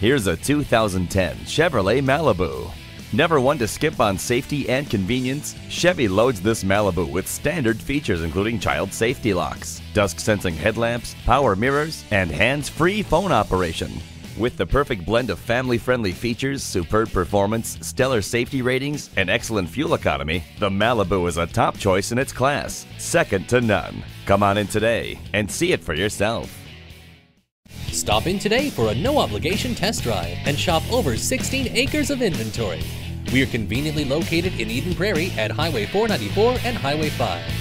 Here's a 2010 Chevrolet Malibu. Never one to skip on safety and convenience, Chevy loads this Malibu with standard features including child safety locks, dusk sensing headlamps, power mirrors, and hands-free phone operation. With the perfect blend of family-friendly features, superb performance, stellar safety ratings, and excellent fuel economy, the Malibu is a top choice in its class, second to none. Come on in today and see it for yourself. Stop in today for a no obligation test drive and shop over 16 acres of inventory. We are conveniently located in Eden Prairie at Highway 494 and Highway 5.